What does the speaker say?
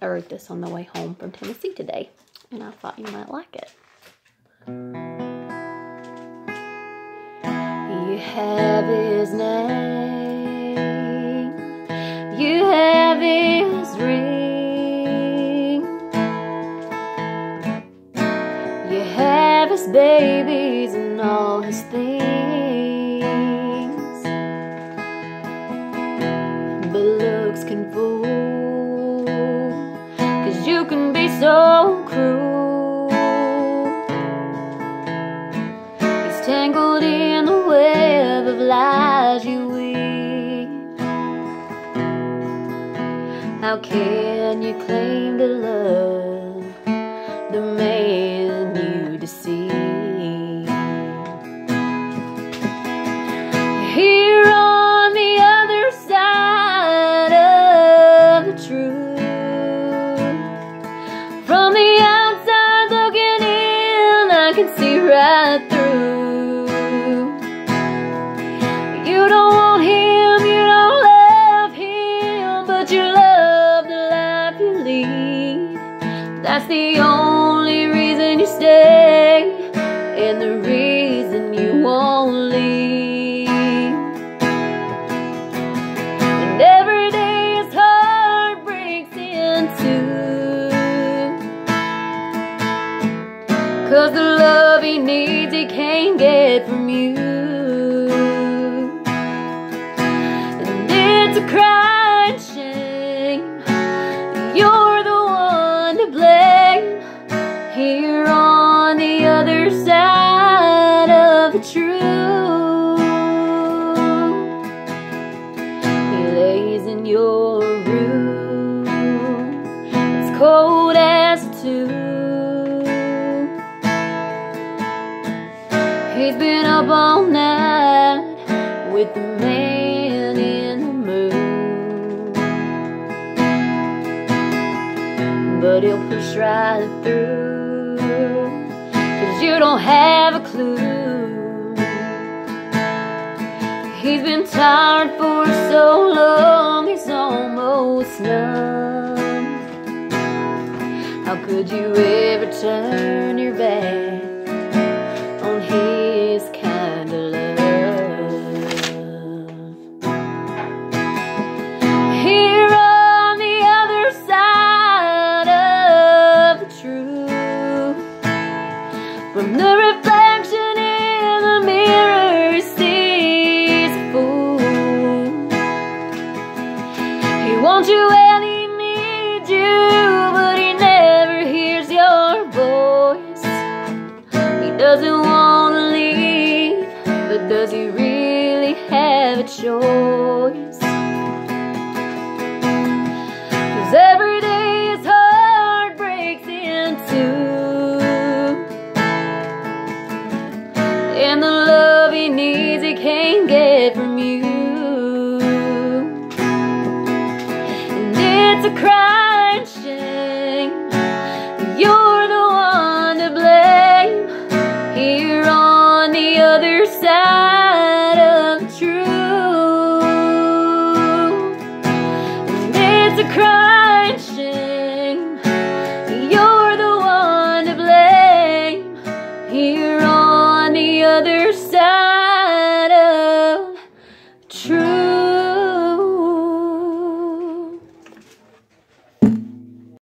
I wrote this on the way home from Tennessee today, and I thought you might like it. You have his name, so cruel. He's tangled in the web of lies you weave. How can you claim to love the man you deceive? Can see right through. You don't want him, you don't love him, but you love the life you lead. That's the only Cause the love he needs he can't get from you. And it's a crying shame. You're the one to blame. Here on the other side of the truth. He lays in your room. It's cold as a tomb. He's been up all night with the man in the moon. But he'll push right through. Cause you don't have a clue. He's been tired for so long, he's almost numb. How could you ever turn your back of love? Here on the other side of the truth, from the reflection in the mirror, he sees a fool. He wants you and he needs you, but he never hears your voice. He doesn't want to but does he really have a choice?